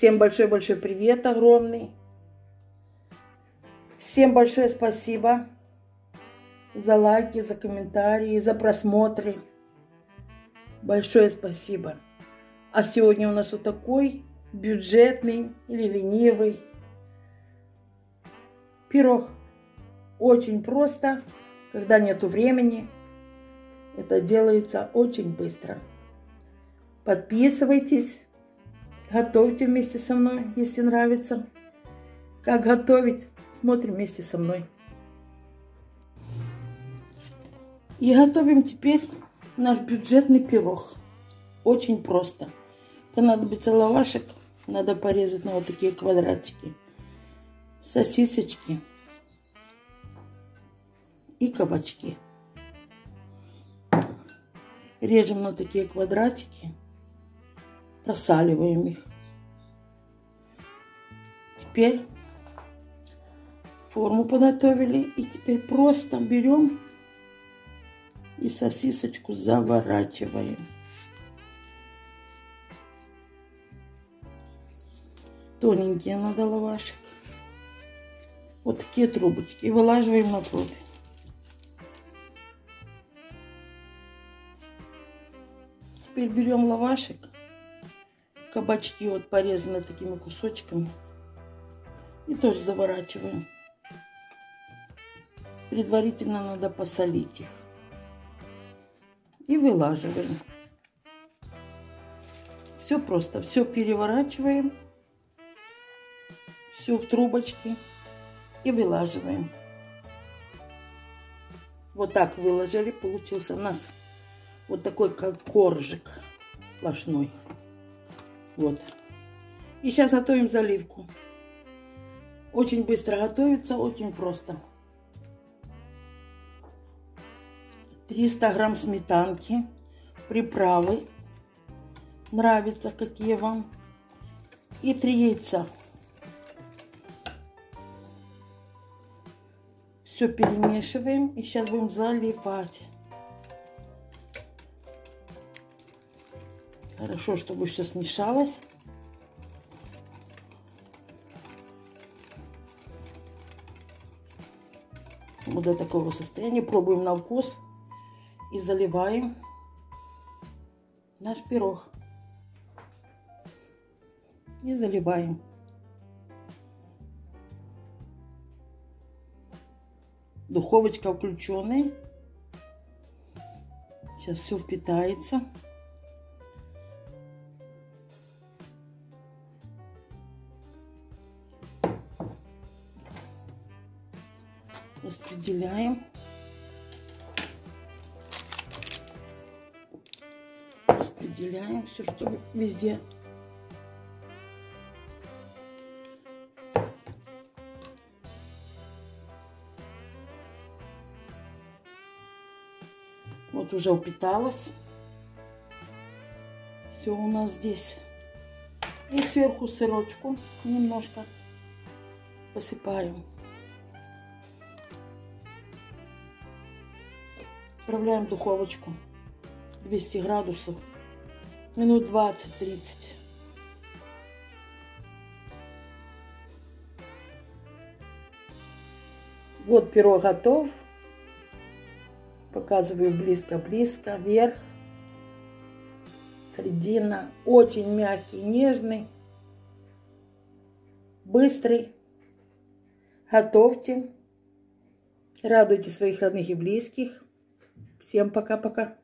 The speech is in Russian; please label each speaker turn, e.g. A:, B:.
A: Всем большой-большой привет огромный. Всем большое спасибо за лайки, за комментарии, за просмотры. Большое спасибо. А сегодня у нас вот такой бюджетный или ленивый пирог. Очень просто, когда нету времени. Это делается очень быстро. Подписывайтесь, готовьте вместе со мной, если нравится. Как готовить, смотрим вместе со мной. И готовим теперь наш бюджетный пирог. Очень просто. Понадобится лавашек. Надо порезать на вот такие квадратики. Сосисочки. И кабачки. Режем на такие квадратики. Просаливаем их. Теперь форму подготовили. И теперь просто берем и сосисочку заворачиваем. Тоненькие надо лавашек. Вот такие трубочки. И вылаживаем на противень. Теперь берем лавашек. Кабачки вот порезаны такими кусочками. И тоже заворачиваем. Предварительно надо посолить их и вылаживаем. Все просто, все переворачиваем, все в трубочки и вылаживаем. Вот так выложили, получился у нас вот такой как коржик сплошной. Вот. И сейчас готовим заливку. Очень быстро готовится, очень просто. 300 грамм сметанки, приправы, нравится какие вам, и 3 яйца. Все перемешиваем и сейчас будем заливать. Хорошо, чтобы все смешалось. Вот до такого состояния. Пробуем на вкус и заливаем наш пирог. И заливаем. Духовочка включенная. Сейчас все впитается. Распределяем. распределяем все, чтобы везде Вот уже упиталось. Все у нас здесь. И сверху сырочку немножко посыпаем. Отправляем в духовочку 200 градусов минут 20-30. Вот пирог готов. Показываю близко-близко, вверх, середина. Очень мягкий, нежный, быстрый. Готовьте. Радуйте своих родных и близких. Всем пока-пока.